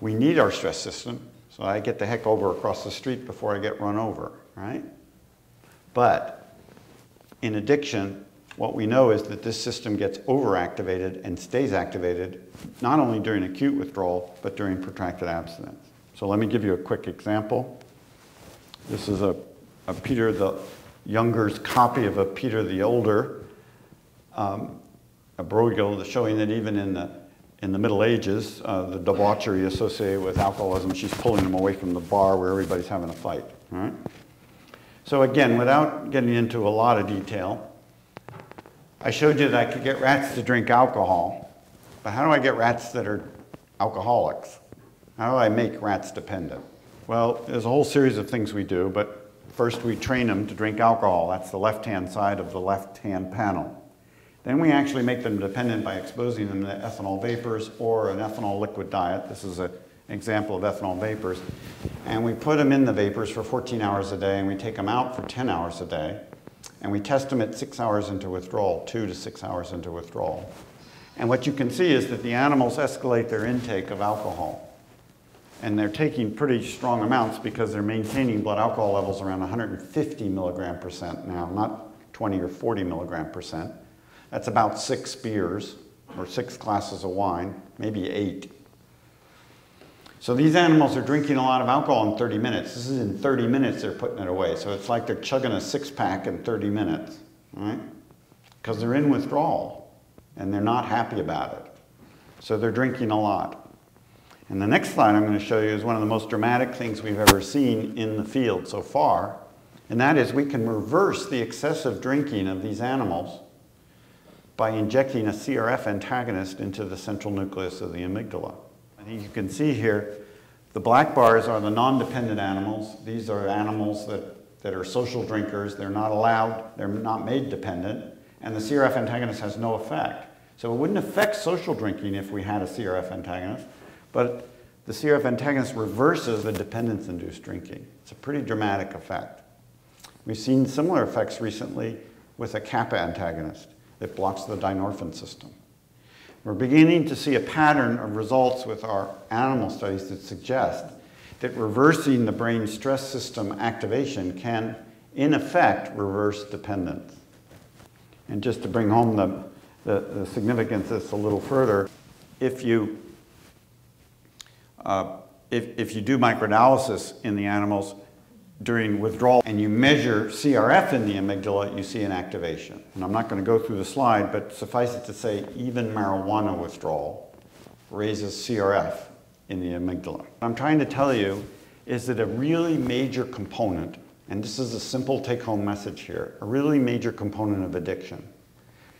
we need our stress system, so I get the heck over across the street before I get run over, right? But in addiction, what we know is that this system gets overactivated and stays activated not only during acute withdrawal, but during protracted abstinence. So let me give you a quick example. This is a, a Peter the Younger's copy of a Peter the Older, um, a Bruegel showing that even in the, in the Middle Ages, uh, the debauchery associated with alcoholism, she's pulling them away from the bar where everybody's having a fight. Right? So again, without getting into a lot of detail, I showed you that I could get rats to drink alcohol, but how do I get rats that are alcoholics? How do I make rats dependent? Well, there's a whole series of things we do, but first we train them to drink alcohol. That's the left-hand side of the left-hand panel. Then we actually make them dependent by exposing them to ethanol vapors or an ethanol liquid diet. This is an example of ethanol vapors. And we put them in the vapors for 14 hours a day and we take them out for 10 hours a day. And we test them at six hours into withdrawal, two to six hours into withdrawal. And what you can see is that the animals escalate their intake of alcohol. And they're taking pretty strong amounts because they're maintaining blood alcohol levels around 150 milligram percent now, not 20 or 40 milligram percent. That's about six beers or six glasses of wine, maybe eight. So these animals are drinking a lot of alcohol in 30 minutes. This is in 30 minutes they're putting it away. So it's like they're chugging a six pack in 30 minutes, right? Because they're in withdrawal and they're not happy about it. So they're drinking a lot. And the next slide I'm going to show you is one of the most dramatic things we've ever seen in the field so far. And that is we can reverse the excessive drinking of these animals by injecting a CRF antagonist into the central nucleus of the amygdala. Think you can see here, the black bars are the non-dependent animals. These are animals that, that are social drinkers. They're not allowed, they're not made dependent, and the CRF antagonist has no effect. So it wouldn't affect social drinking if we had a CRF antagonist, but the CRF antagonist reverses the dependence-induced drinking. It's a pretty dramatic effect. We've seen similar effects recently with a kappa antagonist that blocks the dynorphin system. We're beginning to see a pattern of results with our animal studies that suggest that reversing the brain stress system activation can, in effect, reverse dependence. And just to bring home the, the, the significance of this a little further, if you, uh, if, if you do microdialysis in the animals, during withdrawal and you measure CRF in the amygdala, you see an activation. And I'm not going to go through the slide, but suffice it to say, even marijuana withdrawal raises CRF in the amygdala. What I'm trying to tell you is that a really major component, and this is a simple take-home message here, a really major component of addiction,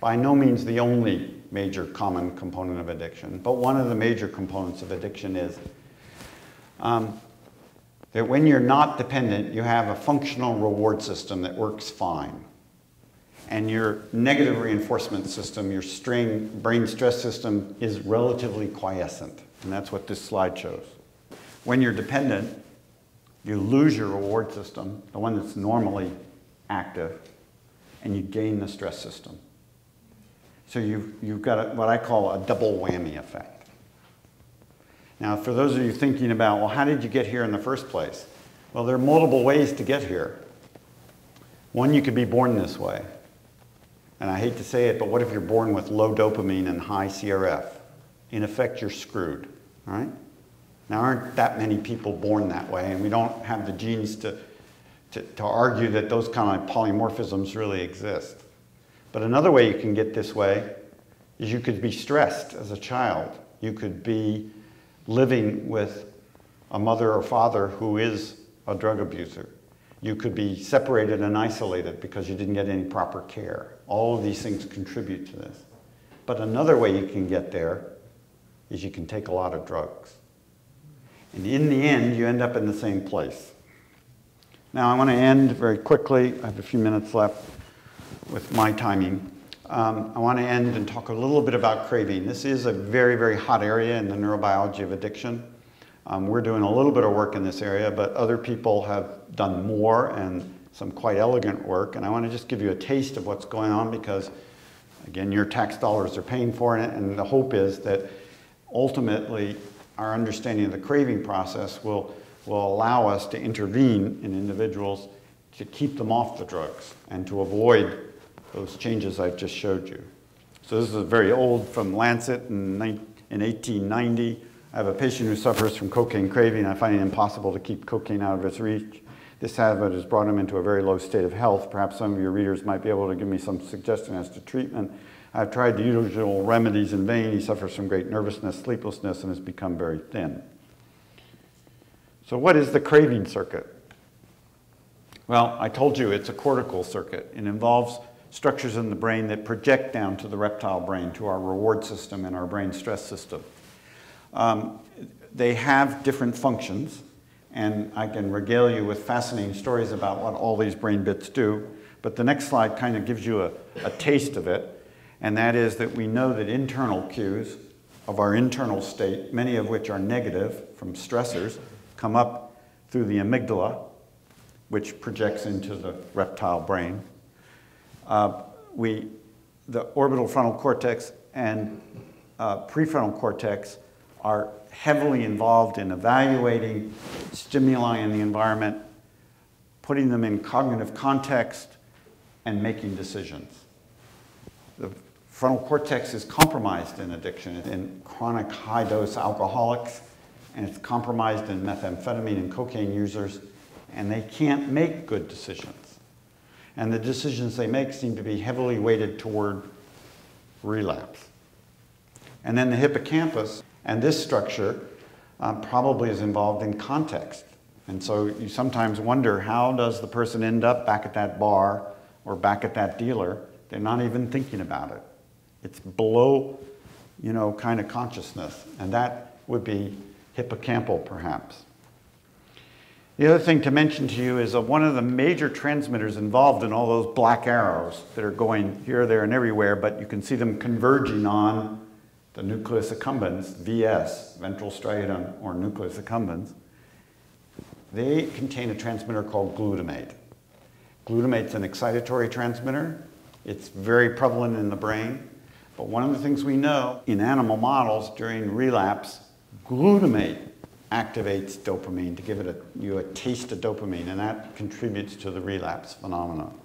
by no means the only major common component of addiction, but one of the major components of addiction is um, that when you're not dependent, you have a functional reward system that works fine. And your negative reinforcement system, your string brain stress system is relatively quiescent. And that's what this slide shows. When you're dependent, you lose your reward system, the one that's normally active, and you gain the stress system. So you've, you've got a, what I call a double whammy effect. Now, for those of you thinking about, well, how did you get here in the first place? Well, there are multiple ways to get here. One, you could be born this way. And I hate to say it, but what if you're born with low dopamine and high CRF? In effect, you're screwed, right? Now, aren't that many people born that way, and we don't have the genes to, to, to argue that those kind of polymorphisms really exist. But another way you can get this way is you could be stressed as a child. You could be living with a mother or father who is a drug abuser. You could be separated and isolated because you didn't get any proper care. All of these things contribute to this. But another way you can get there is you can take a lot of drugs. And in the end, you end up in the same place. Now, I want to end very quickly. I have a few minutes left with my timing. Um, I want to end and talk a little bit about craving. This is a very, very hot area in the neurobiology of addiction. Um, we're doing a little bit of work in this area, but other people have done more and some quite elegant work. And I want to just give you a taste of what's going on because, again, your tax dollars are paying for it. And the hope is that ultimately our understanding of the craving process will, will allow us to intervene in individuals to keep them off the drugs and to avoid those changes I've just showed you. So this is very old from Lancet in, in 1890. I have a patient who suffers from cocaine craving. I find it impossible to keep cocaine out of his reach. This habit has brought him into a very low state of health. Perhaps some of your readers might be able to give me some suggestion as to treatment. I've tried the usual remedies in vain. He suffers from great nervousness, sleeplessness, and has become very thin. So what is the craving circuit? Well, I told you it's a cortical circuit. It involves structures in the brain that project down to the reptile brain, to our reward system and our brain stress system. Um, they have different functions, and I can regale you with fascinating stories about what all these brain bits do. But the next slide kind of gives you a, a taste of it, and that is that we know that internal cues of our internal state, many of which are negative from stressors, come up through the amygdala, which projects into the reptile brain. Uh, we, the orbital frontal cortex and uh, prefrontal cortex are heavily involved in evaluating stimuli in the environment, putting them in cognitive context, and making decisions. The frontal cortex is compromised in addiction, in chronic high dose alcoholics, and it's compromised in methamphetamine and cocaine users, and they can't make good decisions. And the decisions they make seem to be heavily weighted toward relapse. And then the hippocampus, and this structure um, probably is involved in context. And so you sometimes wonder how does the person end up back at that bar or back at that dealer? They're not even thinking about it. It's below, you know, kind of consciousness. And that would be hippocampal, perhaps. The other thing to mention to you is that one of the major transmitters involved in all those black arrows that are going here, there, and everywhere, but you can see them converging on the nucleus accumbens, VS, ventral striatum or nucleus accumbens, they contain a transmitter called glutamate. Glutamate's an excitatory transmitter. It's very prevalent in the brain. But one of the things we know in animal models during relapse, glutamate activates dopamine to give it a, you a taste of dopamine, and that contributes to the relapse phenomenon.